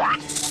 What?